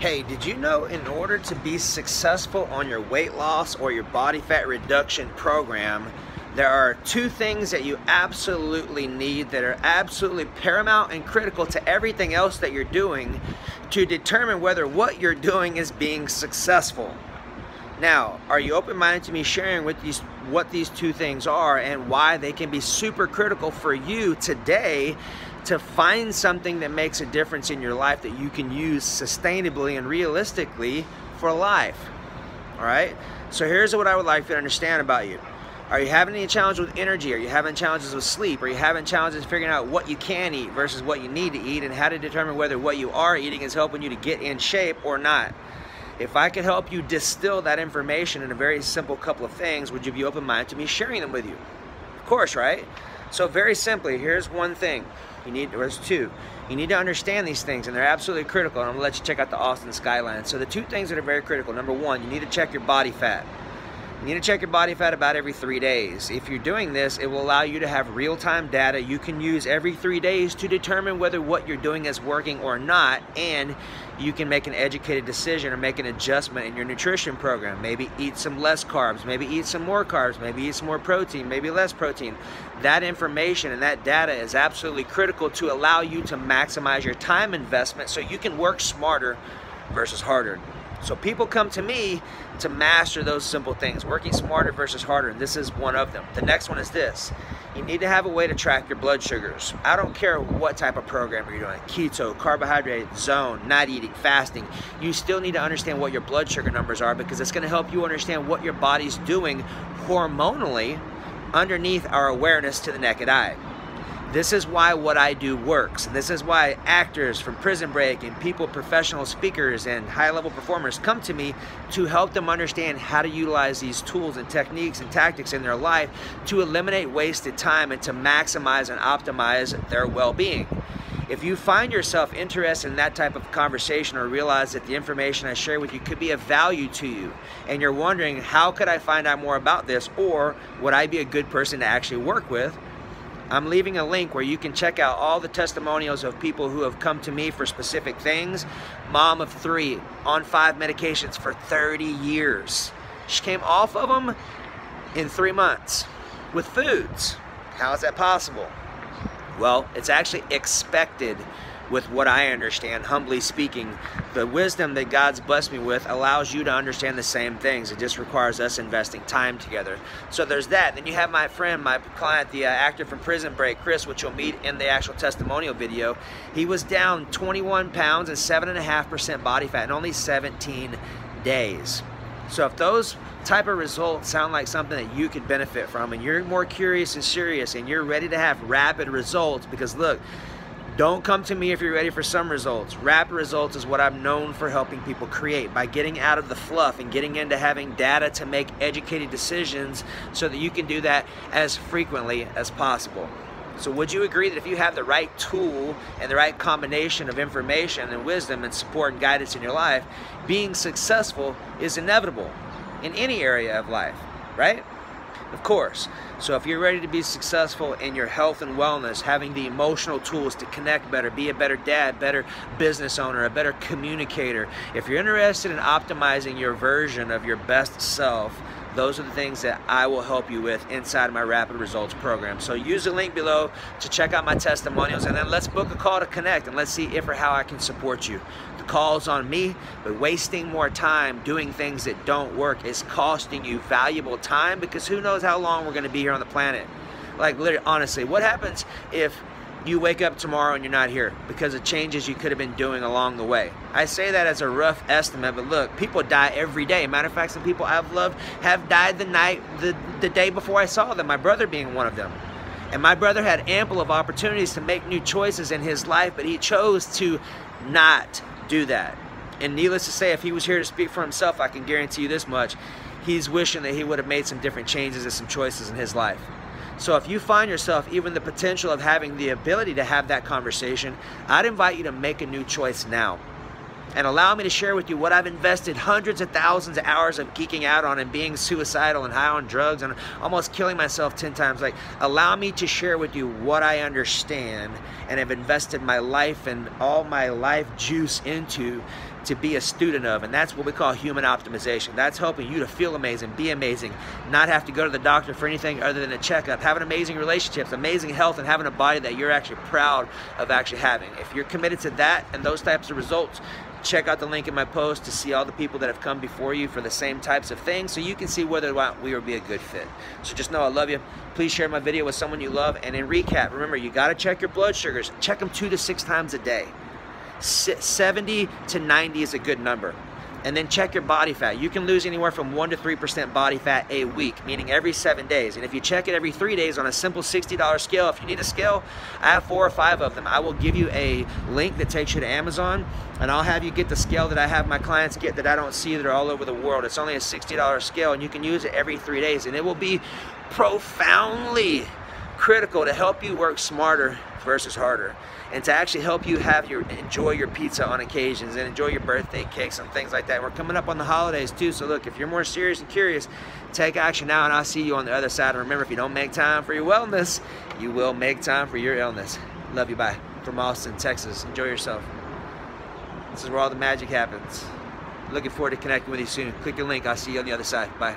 Hey, did you know in order to be successful on your weight loss or your body fat reduction program, there are two things that you absolutely need that are absolutely paramount and critical to everything else that you're doing to determine whether what you're doing is being successful. Now, are you open-minded to me sharing with these what these two things are and why they can be super critical for you today to find something that makes a difference in your life that you can use sustainably and realistically for life. All right? So here's what I would like you to understand about you. Are you having any challenges with energy? Are you having challenges with sleep? Are you having challenges figuring out what you can eat versus what you need to eat and how to determine whether what you are eating is helping you to get in shape or not? If I could help you distill that information in a very simple couple of things, would you be open-minded to me sharing them with you? Of course, right? So very simply, here's one thing. You need, there's two. You need to understand these things, and they're absolutely critical. And I'm gonna let you check out the Austin skyline. So the two things that are very critical. Number one, you need to check your body fat. You need to check your body fat about every three days. If you're doing this, it will allow you to have real-time data you can use every three days to determine whether what you're doing is working or not, and you can make an educated decision or make an adjustment in your nutrition program. Maybe eat some less carbs, maybe eat some more carbs, maybe eat some more protein, maybe less protein. That information and that data is absolutely critical to allow you to maximize your time investment so you can work smarter versus harder. So people come to me to master those simple things, working smarter versus harder, and this is one of them. The next one is this. You need to have a way to track your blood sugars. I don't care what type of program you're doing, keto, carbohydrate, zone, not eating, fasting. You still need to understand what your blood sugar numbers are because it's gonna help you understand what your body's doing hormonally underneath our awareness to the naked eye. This is why what I do works. This is why actors from Prison Break and people, professional speakers and high level performers come to me to help them understand how to utilize these tools and techniques and tactics in their life to eliminate wasted time and to maximize and optimize their well being. If you find yourself interested in that type of conversation or realize that the information I share with you could be of value to you and you're wondering how could I find out more about this or would I be a good person to actually work with, I'm leaving a link where you can check out all the testimonials of people who have come to me for specific things. Mom of three, on five medications for 30 years. She came off of them in three months with foods. How is that possible? Well, it's actually expected with what I understand, humbly speaking. The wisdom that God's blessed me with allows you to understand the same things. It just requires us investing time together. So there's that. Then you have my friend, my client, the uh, actor from Prison Break, Chris, which you'll meet in the actual testimonial video. He was down 21 pounds and 7.5% body fat in only 17 days. So if those type of results sound like something that you could benefit from and you're more curious and serious and you're ready to have rapid results because look, don't come to me if you're ready for some results. Rapid results is what I'm known for helping people create by getting out of the fluff and getting into having data to make educated decisions so that you can do that as frequently as possible. So would you agree that if you have the right tool and the right combination of information and wisdom and support and guidance in your life, being successful is inevitable in any area of life, right? Of course. So if you're ready to be successful in your health and wellness, having the emotional tools to connect better, be a better dad, better business owner, a better communicator, if you're interested in optimizing your version of your best self, those are the things that I will help you with inside my Rapid Results program. So use the link below to check out my testimonials and then let's book a call to connect and let's see if or how I can support you. The call's on me, but wasting more time doing things that don't work is costing you valuable time because who knows how long we're gonna be here on the planet. Like literally, honestly, what happens if you wake up tomorrow and you're not here because of changes you could have been doing along the way. I say that as a rough estimate, but look, people die every day. Matter of fact, some people I've loved have died the night, the, the day before I saw them, my brother being one of them. And my brother had ample of opportunities to make new choices in his life, but he chose to not do that. And needless to say, if he was here to speak for himself, I can guarantee you this much. He's wishing that he would have made some different changes and some choices in his life. So if you find yourself even the potential of having the ability to have that conversation, I'd invite you to make a new choice now. And allow me to share with you what I've invested hundreds of thousands of hours of geeking out on and being suicidal and high on drugs and almost killing myself 10 times. Like, allow me to share with you what I understand and have invested my life and all my life juice into to be a student of, and that's what we call human optimization. That's helping you to feel amazing, be amazing, not have to go to the doctor for anything other than a checkup, having amazing relationships, amazing health, and having a body that you're actually proud of actually having. If you're committed to that and those types of results, check out the link in my post to see all the people that have come before you for the same types of things so you can see whether or not we would be a good fit. So just know I love you. Please share my video with someone you love. And in recap, remember, you got to check your blood sugars. Check them two to six times a day. 70 to 90 is a good number. And then check your body fat. You can lose anywhere from 1% to 3% body fat a week, meaning every seven days. And if you check it every three days on a simple $60 scale, if you need a scale, I have four or five of them. I will give you a link that takes you to Amazon, and I'll have you get the scale that I have my clients get that I don't see that are all over the world. It's only a $60 scale, and you can use it every three days. And it will be profoundly critical to help you work smarter versus harder and to actually help you have your enjoy your pizza on occasions and enjoy your birthday cakes and things like that. We're coming up on the holidays too, so look, if you're more serious and curious, take action now and I'll see you on the other side. And remember, if you don't make time for your wellness, you will make time for your illness. Love you, bye. From Austin, Texas. Enjoy yourself. This is where all the magic happens. Looking forward to connecting with you soon. Click the link. I'll see you on the other side. Bye.